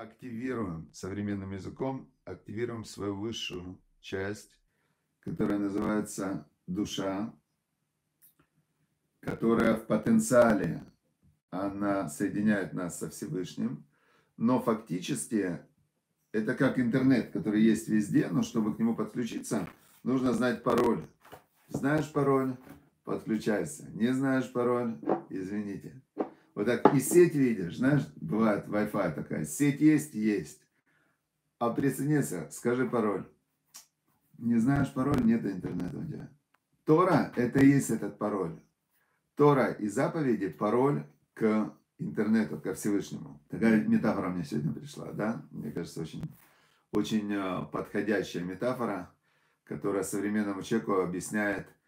активируем современным языком, активируем свою высшую часть, которая называется душа, которая в потенциале, она соединяет нас со Всевышним, но фактически это как интернет, который есть везде, но чтобы к нему подключиться, нужно знать пароль. Знаешь пароль, подключайся. Не знаешь пароль, извините. Вот так и сеть видишь, знаешь, бывает Wi-Fi такая. Сеть есть, есть. А присоединиться, скажи пароль. Не знаешь пароль, нет интернета у тебя. Тора – это и есть этот пароль. Тора и заповеди – пароль к интернету, ко Всевышнему. Такая метафора мне сегодня пришла, да? Мне кажется, очень, очень э, подходящая метафора, которая современному человеку объясняет –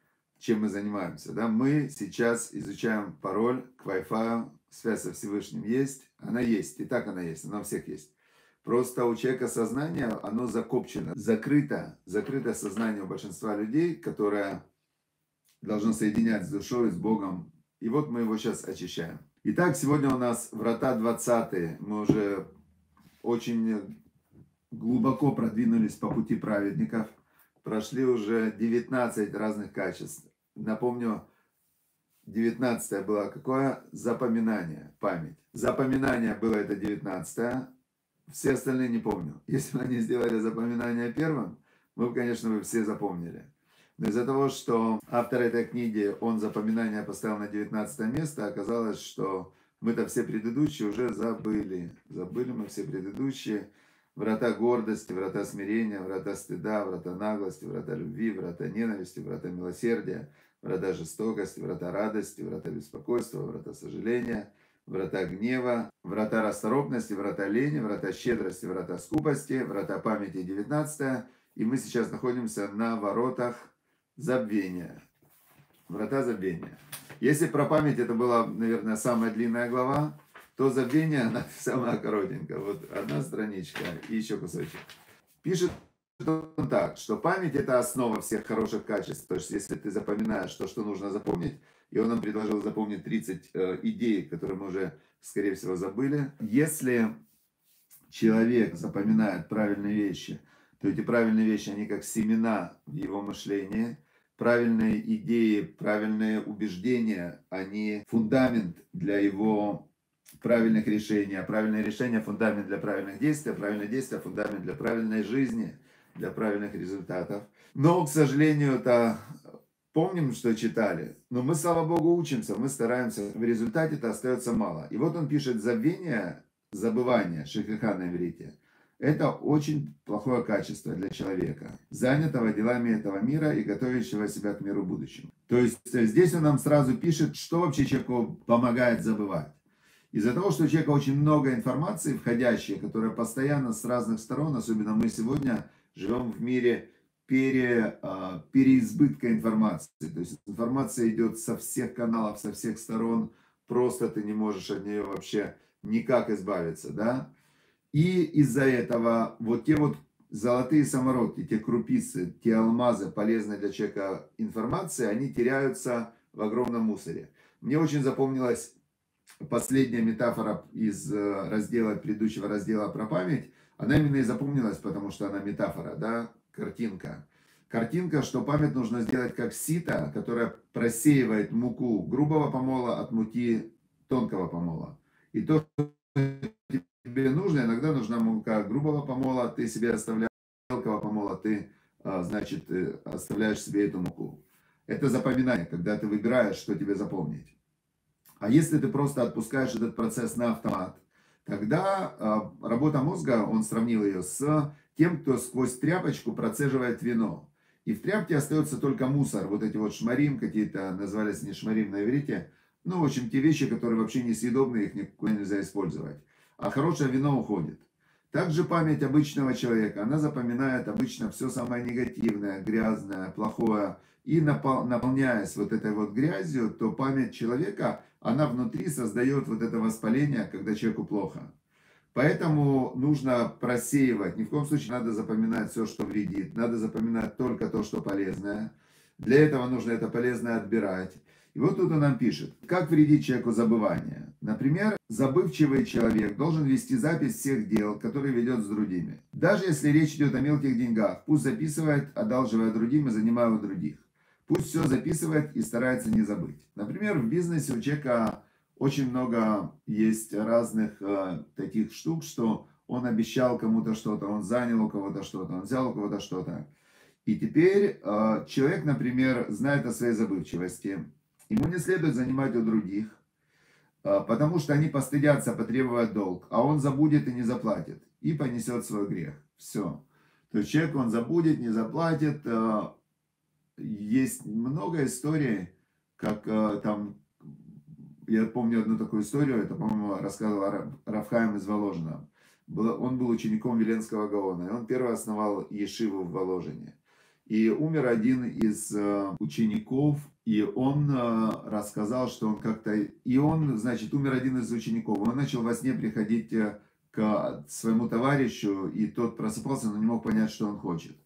чем мы занимаемся. Да? Мы сейчас изучаем пароль к Wi-Fi, связь со Всевышним есть, она есть, и так она есть, она у всех есть. Просто у человека сознание, оно закопчено, закрыто, закрыто сознание у большинства людей, которое должно соединять с душой, с Богом. И вот мы его сейчас очищаем. Итак, сегодня у нас врата 20 Мы уже очень глубоко продвинулись по пути праведников. Прошли уже 19 разных качеств. Напомню, 19 было какое? Запоминание, память. Запоминание было это 19 все остальные не помню. Если бы они сделали запоминание первым, мы бы, конечно, бы все запомнили. Но из-за того, что автор этой книги, он запоминание поставил на 19 место, оказалось, что мы-то все предыдущие уже забыли. Забыли мы все предыдущие. Врата гордости, врата смирения, врата стыда, врата наглости, врата любви, врата ненависти, врата милосердия, врата жестокости, врата радости, врата беспокойства, врата сожаления, врата гнева, врата расторопности, врата лени, врата щедрости, врата скупости, врата памяти 19. И мы сейчас находимся на воротах забвения. Врата забвения. Если про память это была, наверное, самая длинная глава, то забвение, она самая коротенькая. Вот одна страничка и еще кусочек. Пишет так, что память это основа всех хороших качеств. То есть, если ты запоминаешь то, что нужно запомнить, и он нам предложил запомнить 30 э, идей, которые мы уже, скорее всего, забыли. Если человек запоминает правильные вещи, то эти правильные вещи, они как семена в его мышлении, правильные идеи, правильные убеждения, они фундамент для его правильных решений, а правильное решение – фундамент для правильных действий, а правильное действие – фундамент для правильной жизни, для правильных результатов. Но, к сожалению, это помним, что читали, но мы, слава Богу, учимся, мы стараемся, в результате это остается мало. И вот он пишет забвение, забывание, шихиха на иврите. Это очень плохое качество для человека, занятого делами этого мира и готовящего себя к миру будущему. То есть здесь он нам сразу пишет, что вообще человеку помогает забывать. Из-за того, что у человека очень много информации входящей, которая постоянно с разных сторон, особенно мы сегодня живем в мире пере, а, переизбытка информации. То есть информация идет со всех каналов, со всех сторон, просто ты не можешь от нее вообще никак избавиться, да? И из-за этого вот те вот золотые самородки, те крупицы, те алмазы, полезные для человека информации, они теряются в огромном мусоре. Мне очень запомнилась последняя метафора из э, раздела, предыдущего раздела про память, она именно и запомнилась, потому что она метафора, да, картинка. Картинка, что память нужно сделать как сито, которое просеивает муку грубого помола от муки тонкого помола. И то, что тебе нужно, иногда нужна мука грубого помола, ты себе оставляешь мелкого помола, ты, а, значит, э, оставляешь себе эту муку. Это запоминание, когда ты выбираешь, что тебе запомнить. А если ты просто отпускаешь этот процесс на автомат, тогда э, работа мозга, он сравнил ее с тем, кто сквозь тряпочку процеживает вино. И в тряпке остается только мусор, вот эти вот шмарим, какие-то назывались не шмарим на иврите, ну, в общем, те вещи, которые вообще несъедобны, их никуда нельзя использовать. А хорошее вино уходит. Также память обычного человека, она запоминает обычно все самое негативное, грязное, плохое. И наполняясь вот этой вот грязью, то память человека, она внутри создает вот это воспаление, когда человеку плохо. Поэтому нужно просеивать. Ни в коем случае надо запоминать все, что вредит. Надо запоминать только то, что полезное. Для этого нужно это полезное отбирать. И вот тут он нам пишет, как вредить человеку забывание. Например, забывчивый человек должен вести запись всех дел, которые ведет с другими. Даже если речь идет о мелких деньгах, пусть записывает, одалживая другим и занимая у других. Пусть все записывает и старается не забыть. Например, в бизнесе у человека очень много есть разных э, таких штук, что он обещал кому-то что-то, он занял у кого-то что-то, он взял у кого-то что-то. И теперь э, человек, например, знает о своей забывчивости, ему не следует занимать у других, э, потому что они постыдятся потребовать долг, а он забудет и не заплатит, и понесет свой грех. Все. То есть человек, он забудет, не заплатит. Э, есть много историй, как э, там, я помню одну такую историю, это, по-моему, рассказывал Рафхаем из Воложина. Он был учеником Веленского Гаона, и он первый основал Ешиву в Воложине. И умер один из э, учеников, и он э, рассказал, что он как-то... И он, значит, умер один из учеников. Он начал во сне приходить к своему товарищу, и тот просыпался, но не мог понять, что он хочет.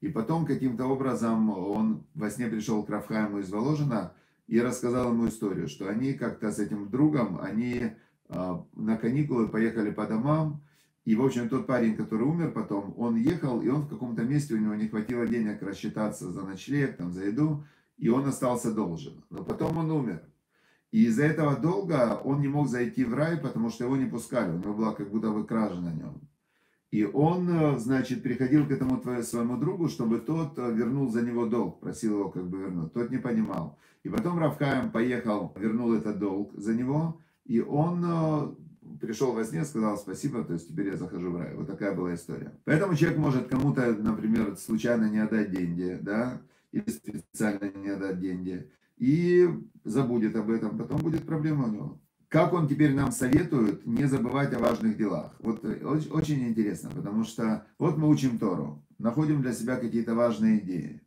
И потом каким-то образом он во сне пришел к Рафхайму из Воложина и рассказал ему историю, что они как-то с этим другом, они на каникулы поехали по домам, и, в общем, тот парень, который умер потом, он ехал, и он в каком-то месте, у него не хватило денег рассчитаться за ночлег, там, за еду, и он остался должен. Но потом он умер. И из-за этого долга он не мог зайти в рай, потому что его не пускали. У него была как будто бы кража на нем. И он, э, значит, приходил к этому своему другу, чтобы тот э, вернул за него долг, просил его как бы вернуть. Тот не понимал. И потом Равкаем поехал, вернул этот долг за него, и он э, пришел во сне, сказал спасибо, то есть теперь я захожу в рай. Вот такая была история. Поэтому человек может кому-то, например, случайно не отдать деньги, да, или специально не отдать деньги, и забудет об этом, потом будет проблема у него. Как он теперь нам советует не забывать о важных делах? Вот э, очень интересно, потому что вот мы учим Тору, находим для себя какие-то важные идеи,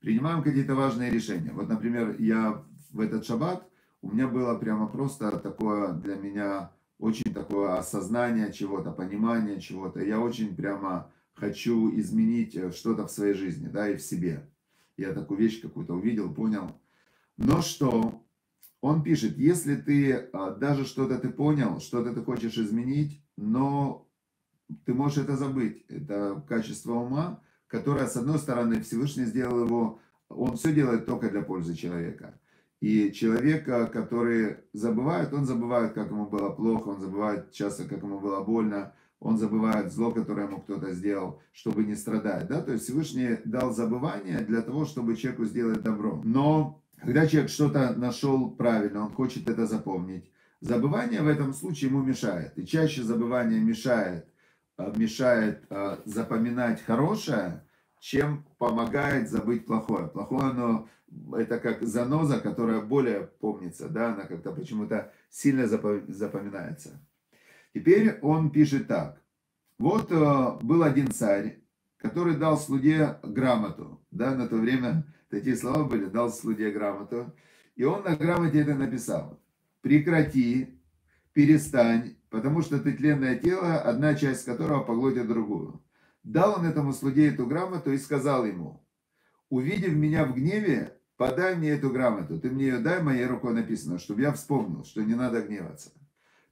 принимаем какие-то важные решения. Вот, например, я в этот шаббат, у меня было прямо просто такое для меня очень такое осознание чего-то, понимание чего-то. Я очень прямо хочу изменить э, что-то в своей жизни, да, и в себе. Я такую вещь какую-то увидел, понял. Но что? Он пишет, если ты а, даже что-то ты понял, что-то ты хочешь изменить, но ты можешь это забыть. Это качество ума, которое, с одной стороны, Всевышний сделал его, он все делает только для пользы человека. И человека, который забывает, он забывает, как ему было плохо, он забывает часто, как ему было больно, он забывает зло, которое ему кто-то сделал, чтобы не страдать. Да? То есть Всевышний дал забывание для того, чтобы человеку сделать добро. Но когда человек что-то нашел правильно, он хочет это запомнить, забывание в этом случае ему мешает. И чаще забывание мешает, э, мешает э, запоминать хорошее, чем помогает забыть плохое. Плохое оно это как заноза, которая более помнится, да, она как-то почему-то сильно запоминается. Теперь он пишет так. Вот э, был один царь, который дал слуге грамоту, да, на то время такие слова были, дал слуге грамоту, и он на грамоте это написал. Прекрати, перестань, потому что ты тленное тело, одна часть которого поглотит другую. Дал он этому слуге эту грамоту и сказал ему, увидев меня в гневе, подай мне эту грамоту, ты мне ее дай, моей рукой написано, чтобы я вспомнил, что не надо гневаться.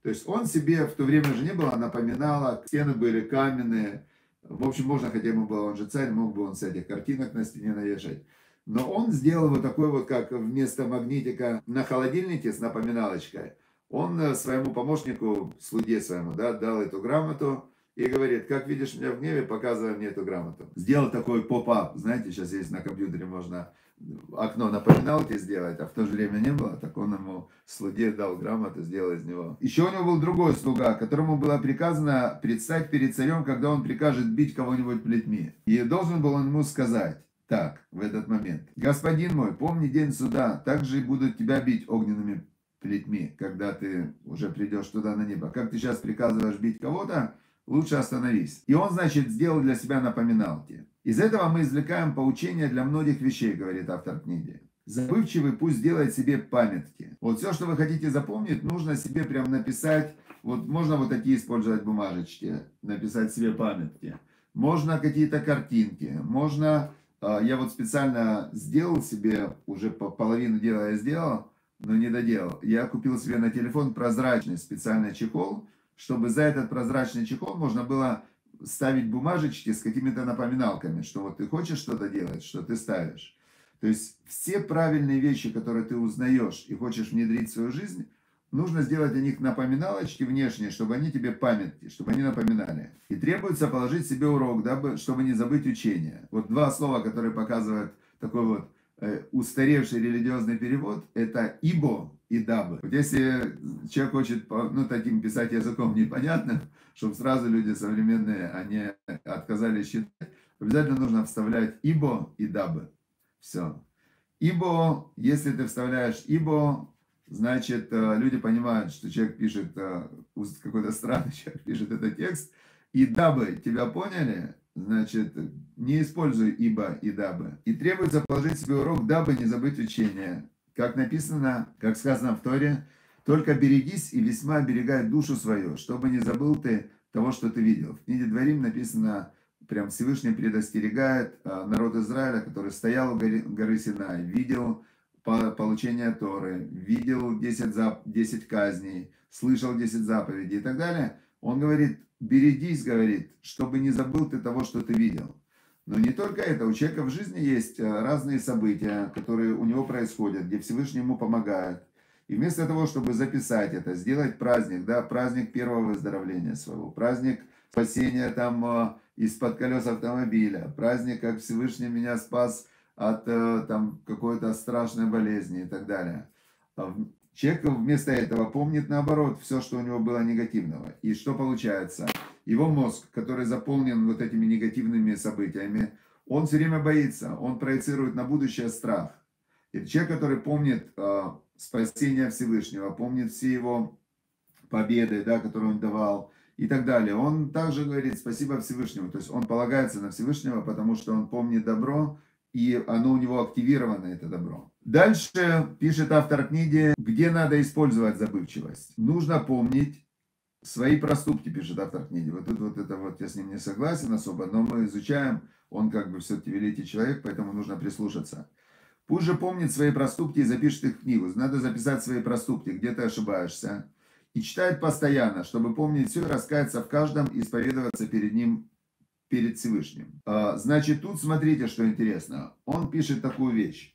То есть он себе в то время же не было, напоминала, стены были каменные, в общем, можно, хотя ему был, он же царь, мог бы он с этих картинок на стене навешать. Но он сделал вот такой вот, как вместо магнитика на холодильнике с напоминалочкой, он э, своему помощнику, слуге своему, да, дал эту грамоту, и говорит, как видишь меня в гневе, показывай мне эту грамоту. Сделал такой поп-ап, знаете, сейчас есть на компьютере можно окно напоминалки сделать, а в то же время не было, так он ему слуге дал грамоту, сделал из него. Еще у него был другой слуга, которому было приказано предстать перед царем, когда он прикажет бить кого-нибудь плетьми. И должен был он ему сказать, так, в этот момент. Господин мой, помни день суда, также и будут тебя бить огненными плетьми, когда ты уже придешь туда на небо. Как ты сейчас приказываешь бить кого-то, лучше остановись. И он, значит, сделал для себя напоминалки. Из этого мы извлекаем поучение для многих вещей, говорит автор книги. Забывчивый пусть делает себе памятки. Вот все, что вы хотите запомнить, нужно себе прям написать. Вот можно вот такие использовать бумажечки, написать себе памятки. Можно какие-то картинки, можно... А, я вот специально сделал себе, уже половину дела я сделал, но не доделал. Я купил себе на телефон прозрачный специальный чехол, чтобы за этот прозрачный чехол можно было ставить бумажечки с какими-то напоминалками, что вот ты хочешь что-то делать, что ты ставишь. То есть все правильные вещи, которые ты узнаешь и хочешь внедрить в свою жизнь, нужно сделать о них напоминалочки внешние, чтобы они тебе памятки, чтобы они напоминали. И требуется положить себе урок, дабы, чтобы не забыть учение. Вот два слова, которые показывают такой вот э, устаревший религиозный перевод, это «ибо» и «дабы». Вот если человек хочет, ну, таким писать языком непонятным, чтобы сразу люди современные, они отказались считать, обязательно нужно вставлять «ибо» и «дабы». Все. «Ибо», если ты вставляешь «ибо», значит, э, люди понимают, что человек пишет, э, какой-то странный человек пишет этот текст, и дабы тебя поняли, значит, не используй ибо и дабы. И требуется положить себе урок, дабы не забыть учение. Как написано, как сказано в Торе, только берегись и весьма оберегай душу свою, чтобы не забыл ты того, что ты видел. В книге Дворим написано, прям Всевышний предостерегает э, народ Израиля, который стоял у горы, горы Синай, видел получения Торы, видел 10, зап 10 казней, слышал 10 заповедей и так далее, он говорит, берегись, говорит, чтобы не забыл ты того, что ты видел. Но не только это, у человека в жизни есть э, разные события, которые у него происходят, где Всевышний ему помогает. И вместо того, чтобы записать это, сделать праздник, да, праздник первого выздоровления своего, праздник спасения там э, из-под колес автомобиля, праздник, как Всевышний меня спас от э, там, какой-то страшной болезни и так далее. А человек вместо этого помнит наоборот все, что у него было негативного. И что получается? Его мозг, который заполнен вот этими негативными событиями, он все время боится, он проецирует на будущее страх. И человек, который помнит э, спасение Всевышнего, помнит все его победы, да, которые он давал, и так далее. Он также говорит спасибо Всевышнему. То есть он полагается на Всевышнего, потому что он помнит добро, и оно у него активировано, это добро. Дальше пишет автор книги, где надо использовать забывчивость. Нужно помнить свои проступки, пишет автор книги. Вот тут вот это вот я с ним не согласен особо, но мы изучаем, он как бы все-таки великий человек, поэтому нужно прислушаться. Пусть же помнит свои проступки и запишет их в книгу. Надо записать свои проступки, где ты ошибаешься. И читать постоянно, чтобы помнить все раскаяться в каждом исповедоваться перед ним перед Всевышним. А, значит, тут смотрите, что интересно. Он пишет такую вещь.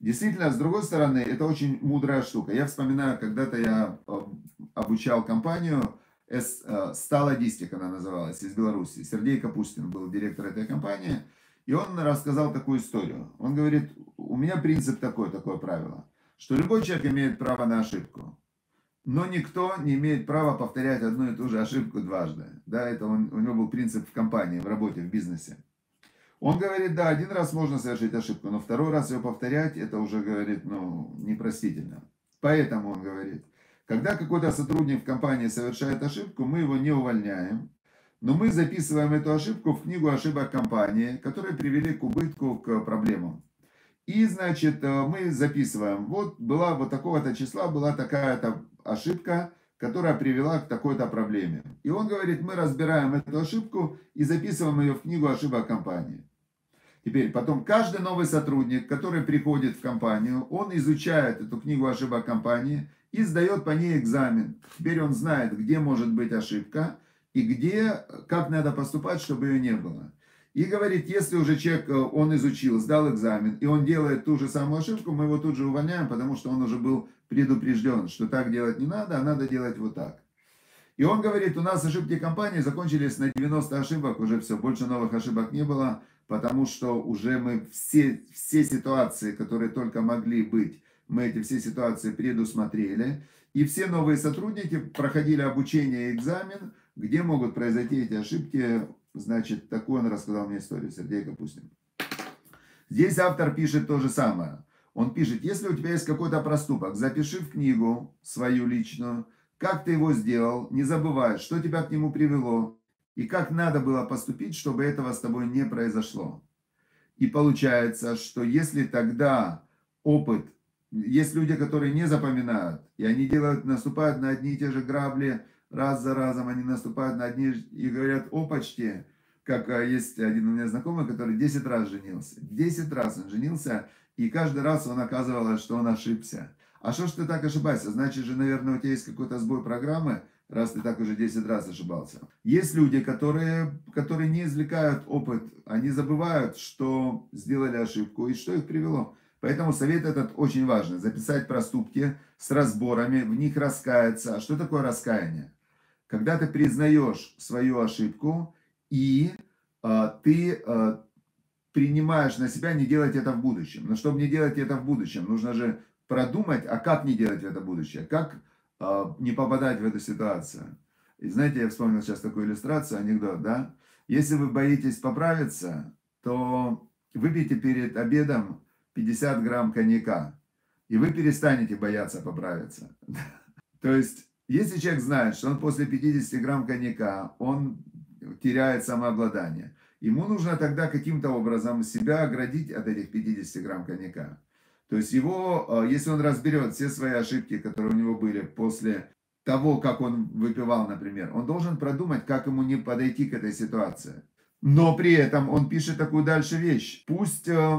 Действительно, с другой стороны, это очень мудрая штука. Я вспоминаю, когда-то я а, обучал компанию, а, Сталогистик она называлась, из Беларуси. Сергей Капустин был директор этой компании. И он рассказал такую историю. Он говорит, у меня принцип такой, такое правило, что любой человек имеет право на ошибку. Но никто не имеет права повторять одну и ту же ошибку дважды. Да, это он, у него был принцип в компании, в работе, в бизнесе. Он говорит, да, один раз можно совершить ошибку, но второй раз ее повторять, это уже, говорит, ну, непростительно. Поэтому он говорит, когда какой-то сотрудник в компании совершает ошибку, мы его не увольняем, но мы записываем эту ошибку в книгу ошибок компании, которые привели к убытку, к проблемам. И, значит, э, мы записываем, вот была вот такого-то числа, была такая-то ошибка, которая привела к такой-то проблеме. И он говорит, мы разбираем эту ошибку и записываем ее в книгу ошибок компании. Теперь, потом, каждый новый сотрудник, который приходит в компанию, он изучает эту книгу ошибок компании и сдает по ней экзамен. Теперь он знает, где может быть ошибка и где, как надо поступать, чтобы ее не было. И говорит, если уже человек, э, он изучил, сдал экзамен, и он делает ту же самую ошибку, мы его тут же увольняем, потому что он уже был предупрежден, что так делать не надо, а надо делать вот так. И он говорит, у нас ошибки компании закончились на 90 ошибок, уже все, больше новых ошибок не было, потому что уже мы все, все ситуации, которые только могли быть, мы эти все ситуации предусмотрели. И все новые сотрудники проходили обучение и экзамен, где могут произойти эти ошибки Значит, такую он рассказал мне историю, Сергей Капустин. Здесь автор пишет то же самое. Он пишет, если у тебя есть какой-то проступок, запиши в книгу свою личную, как ты его сделал, не забывай, что тебя к нему привело, и как надо было поступить, чтобы этого с тобой не произошло. И получается, что если тогда опыт, есть люди, которые не запоминают, и они делают, наступают на одни и те же грабли, раз за разом они наступают на одни и говорят, о, почти, как а, есть один у меня знакомый, который 10 раз женился. 10 раз он женился, и каждый раз он оказывалось, что он ошибся. А что ж ты так ошибаешься? Значит же, наверное, у тебя есть какой-то сбой программы, раз ты так уже 10 раз ошибался. Есть люди, которые, которые не извлекают опыт, они забывают, что сделали ошибку и что их привело. Поэтому совет этот очень важный. Записать проступки с разборами, в них раскаяться. А что такое раскаяние? Когда ты признаешь свою ошибку и э, ты э, принимаешь на себя не делать это в будущем. Но чтобы не делать это в будущем, нужно же продумать, а как не делать это в будущем, как э, не попадать в эту ситуацию. И знаете, я вспомнил сейчас такую иллюстрацию, анекдот, да? Если вы боитесь поправиться, то выпейте перед обедом 50 грамм коньяка, и вы перестанете бояться поправиться. То есть, если человек знает, что он после 50 грамм коньяка, он теряет самообладание, ему нужно тогда каким-то образом себя оградить от этих 50 грамм коньяка. То есть его, э, если он разберет все свои ошибки, которые у него были после того, как он выпивал, например, он должен продумать, как ему не подойти к этой ситуации. Но при этом он пишет такую дальше вещь. Пусть э,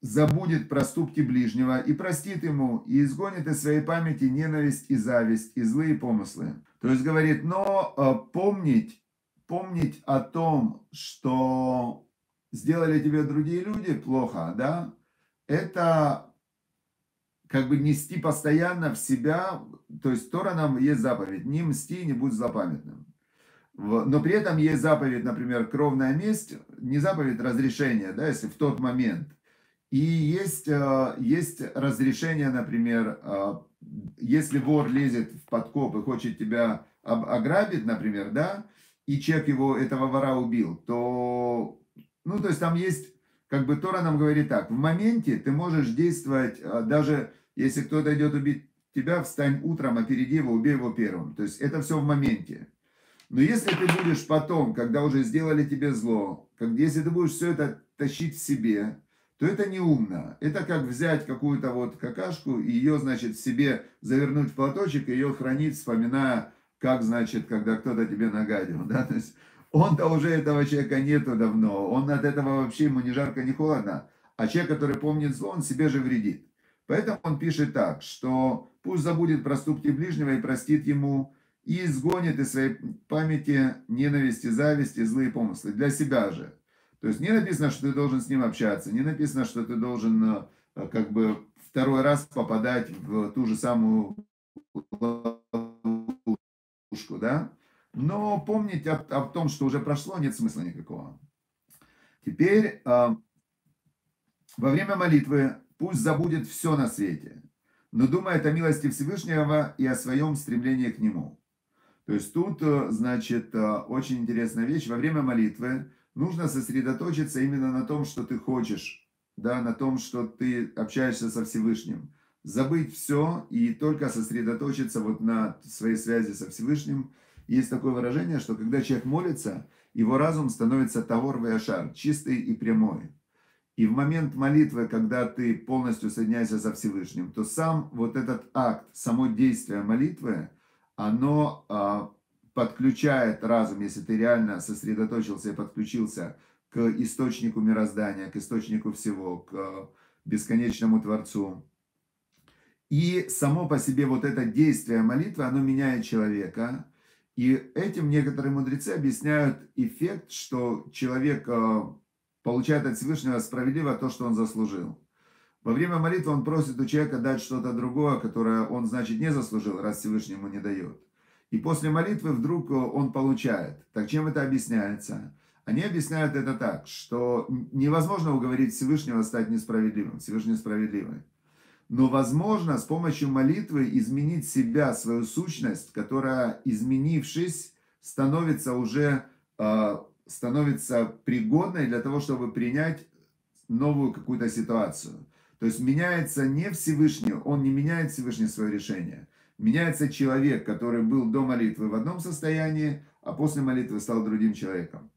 забудет проступки ближнего и простит ему, и изгонит из своей памяти ненависть и зависть, и злые помыслы. То есть говорит, но э, помнить, помнить о том, что сделали тебе другие люди плохо, да, это как бы нести постоянно в себя, то есть Тора нам есть заповедь, не мсти, не будь злопамятным. Но при этом есть заповедь, например, кровная месть, не заповедь разрешения, да, если в тот момент. И есть, э, есть разрешение, например, э, если вор лезет в подкоп и хочет тебя ограбить, например, да, и человек его, этого вора убил, то, ну, то есть там есть как бы Тора нам говорит так, в моменте ты можешь действовать, а, даже если кто-то идет убить тебя, встань утром, опереди его, убей его первым. То есть это все в моменте. Но если ты будешь потом, когда уже сделали тебе зло, как, если ты будешь все это тащить в себе, то это неумно. Это как взять какую-то вот какашку и ее, значит, в себе завернуть в платочек и ее хранить, вспоминая, как, значит, когда кто-то тебе нагадил. Да? То есть он-то уже этого человека нету давно, он от этого вообще ему ни жарко, ни холодно. А человек, который помнит зло, он себе же вредит. Поэтому он пишет так, что пусть забудет проступки ближнего и простит ему, и изгонит из своей памяти ненависть и зависть и злые помыслы для себя же. То есть не написано, что ты должен с ним общаться, не написано, что ты должен э, как бы второй раз попадать в ту же самую ловушку, да? Но помнить о, о том, что уже прошло, нет смысла никакого. Теперь э, во время молитвы пусть забудет все на свете, но думает о милости Всевышнего и о своем стремлении к Нему. То есть тут, э, значит, э, очень интересная вещь. Во время молитвы нужно сосредоточиться именно на том, что ты хочешь, да, на том, что ты общаешься со Всевышним. Забыть все и только сосредоточиться вот на своей связи со Всевышним – есть такое выражение, что когда человек молится, его разум становится тавор ваяшар, чистый и прямой. И в момент молитвы, когда ты полностью соединяешься со Всевышним, то сам вот этот акт, само действие молитвы, оно а, подключает разум, если ты реально сосредоточился и подключился к источнику мироздания, к источнику всего, к бесконечному Творцу. И само по себе вот это действие молитвы, оно меняет человека, и этим некоторые мудрецы объясняют эффект, что человек э, получает от Всевышнего справедливо то, что он заслужил. Во время молитвы он просит у человека дать что-то другое, которое он, значит, не заслужил, раз Всевышний ему не дает. И после молитвы вдруг э, он получает. Так чем это объясняется? Они объясняют это так, что невозможно уговорить Всевышнего стать несправедливым. Всевышний справедливый но возможно с помощью молитвы изменить себя, свою сущность, которая, изменившись, становится уже э, становится пригодной для того, чтобы принять новую какую-то ситуацию. То есть меняется не Всевышний, он не меняет Всевышний свое решение. Меняется человек, который был до молитвы в одном состоянии, а после молитвы стал другим человеком.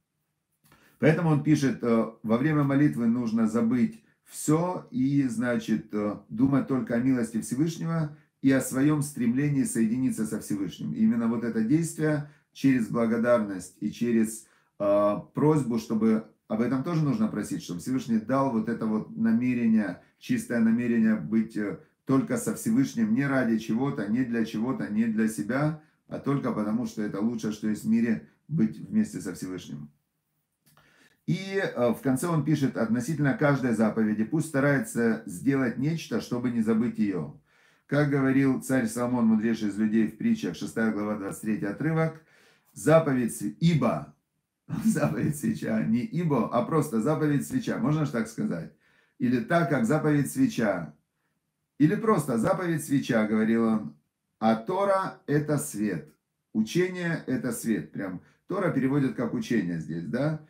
Поэтому он пишет, э, во время молитвы нужно забыть все и, значит, э, думать только о милости Всевышнего и о своем стремлении соединиться со Всевышним. именно вот это действие через благодарность и через э, просьбу, чтобы об этом тоже нужно просить, чтобы Всевышний дал вот это вот намерение, чистое намерение быть э, только со Всевышним, не ради чего-то, не для чего-то, не для себя, а только потому, что это лучшее, что есть в мире, быть вместе со Всевышним. И э, в конце он пишет, относительно каждой заповеди, пусть старается сделать нечто, чтобы не забыть ее. Как говорил царь Соломон, мудрейший из людей в притчах, 6 глава, 23 отрывок, заповедь «ибо», заповедь свеча, не «ибо», а просто заповедь свеча, можно же так сказать. Или так, как заповедь свеча. Или просто заповедь свеча, говорил он. А Тора – это свет. Учение – это свет. Прям Тора переводит как учение здесь, да?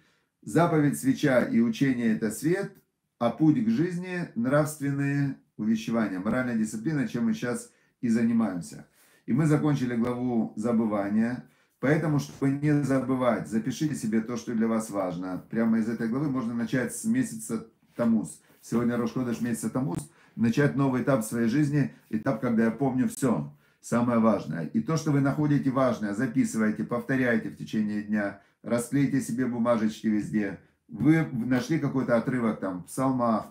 Заповедь свеча и учение – это свет, а путь к жизни – нравственные увещевания, моральная дисциплина, чем мы сейчас и занимаемся. И мы закончили главу забывания. Поэтому, чтобы не забывать, запишите себе то, что для вас важно. Прямо из этой главы можно начать с месяца Тамуз. Сегодня Рошходыш месяца Тамуз. Начать новый этап своей жизни, этап, когда я помню все, самое важное. И то, что вы находите важное, записывайте, повторяйте в течение дня, расклейте себе бумажечки везде. Вы нашли какой-то отрывок там в псалмах,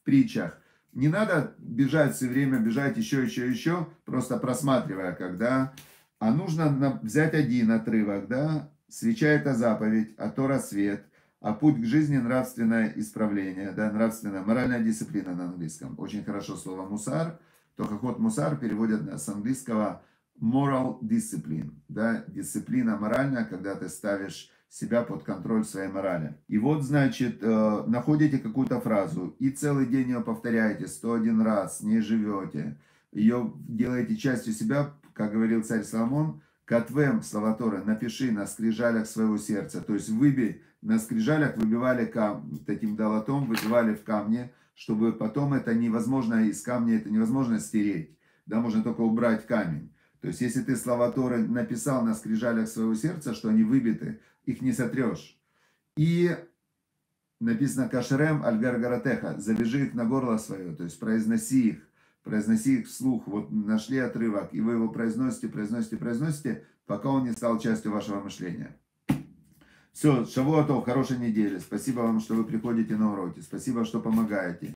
в притчах. Не надо бежать все время, бежать еще, еще, еще, просто просматривая, когда... А нужно взять один отрывок, да? Свеча – это заповедь, а Тора – свет, а путь к жизни – нравственное исправление, да, нравственная, моральная дисциплина на английском. Очень хорошо слово «мусар», только ход «мусар» переводят с английского moral discipline, да, дисциплина моральная, когда ты ставишь себя под контроль своей морали. И вот, значит, э, находите какую-то фразу и целый день ее повторяете 101 раз, не живете, ее делаете частью себя, как говорил царь Соломон, Катвем, слова Торы, напиши на скрижалях своего сердца, то есть выбей, на скрижалях выбивали кам, таким долотом, выбивали в камне, чтобы потом это невозможно, из камня это невозможно стереть, да, можно только убрать камень. То есть, если ты слова Торы написал на скрижалях своего сердца, что они выбиты, их не сотрешь. И написано «Кашерем альгаргаратеха» «Завяжи их на горло свое», то есть произноси их, произноси их вслух. Вот нашли отрывок, и вы его произносите, произносите, произносите, пока он не стал частью вашего мышления. Все, шавуатов, хорошей недели. Спасибо вам, что вы приходите на уроки. Спасибо, что помогаете.